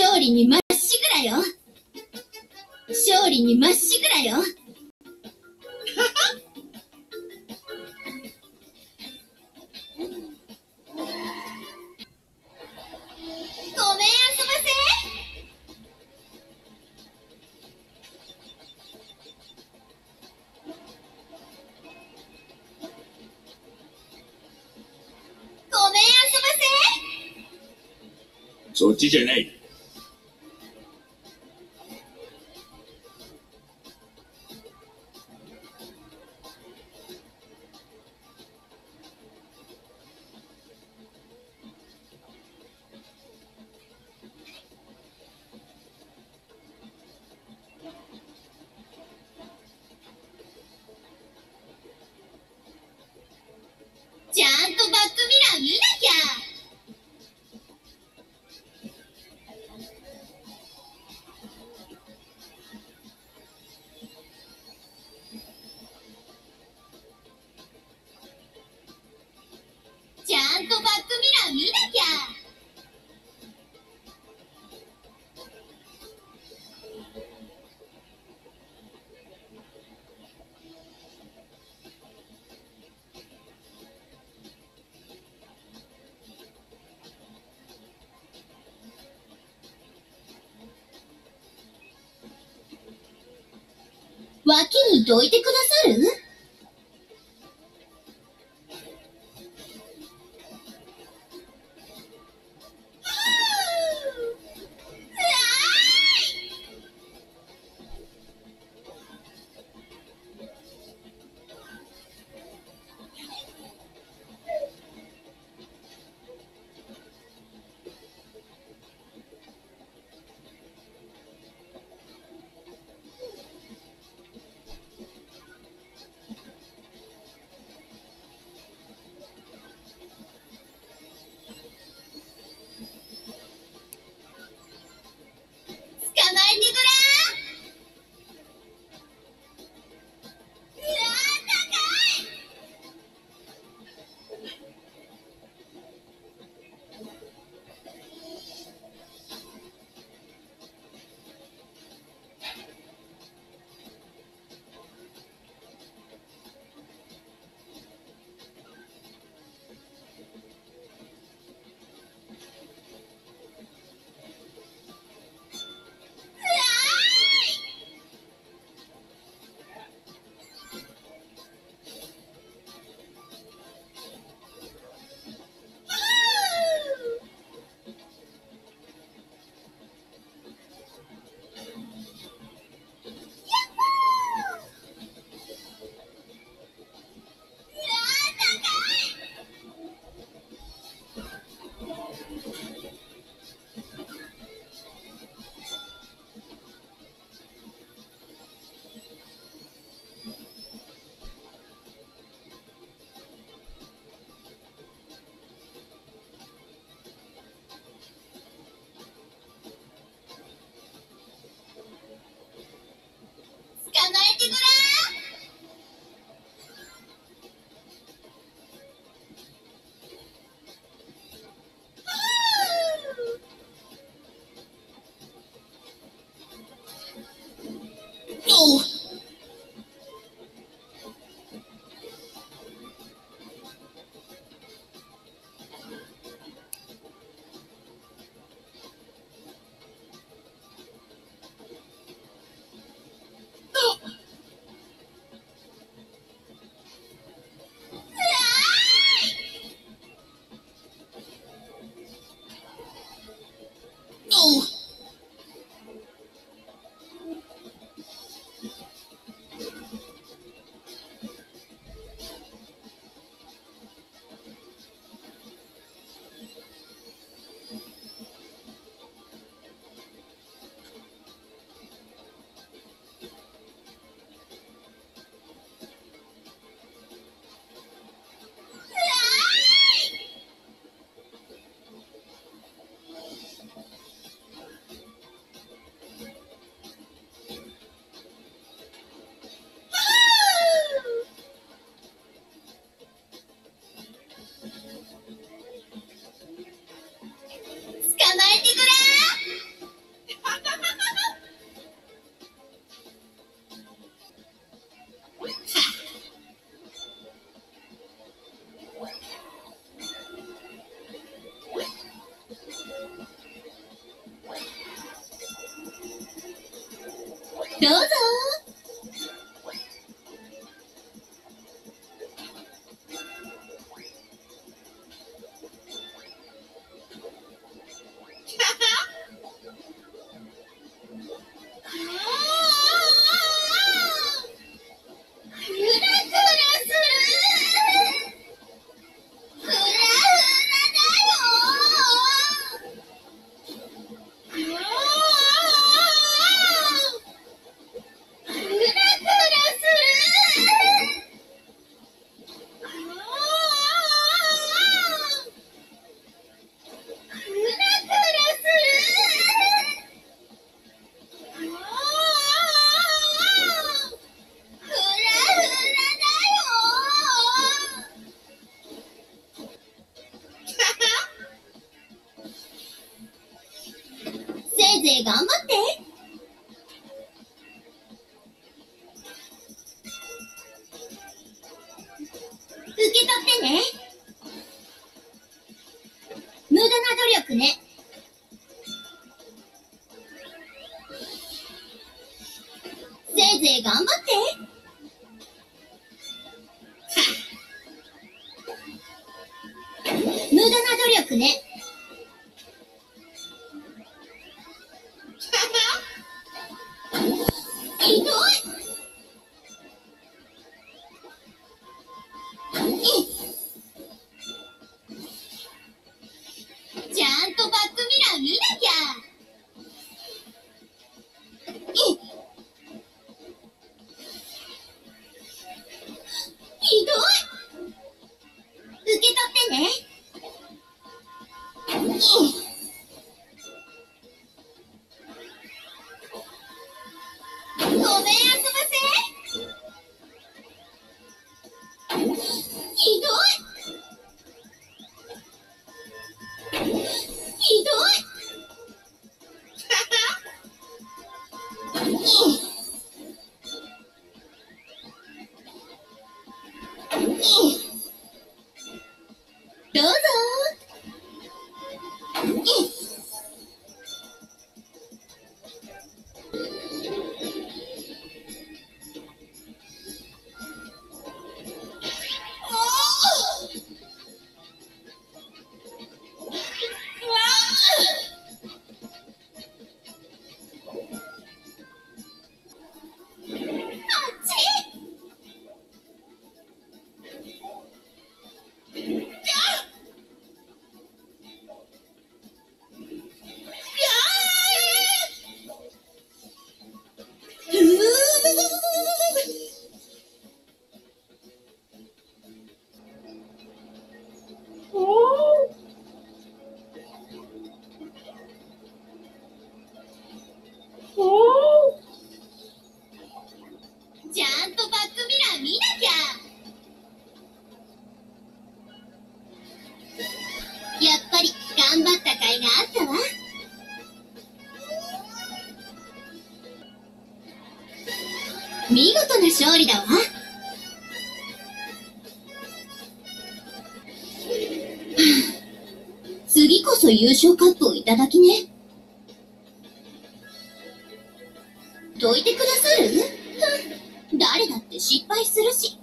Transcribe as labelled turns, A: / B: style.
A: 勝利にまっしぐらよ。勝利にまっしぐらよ。ごめん遊ばせごめん遊ばせ
B: そっちじゃない。
A: 脇にどいてくださる？Oh! どうぞ。いぜ頑張って。受け取ってね。無駄な努力ね。せいぜい頑張って。無駄な努力ね。ちゃんとバックミラー見なきゃ。ひどい。受け取ってね。りだわ。次こそ優勝カップをいただきね。どいてくださる？誰だって失敗するし。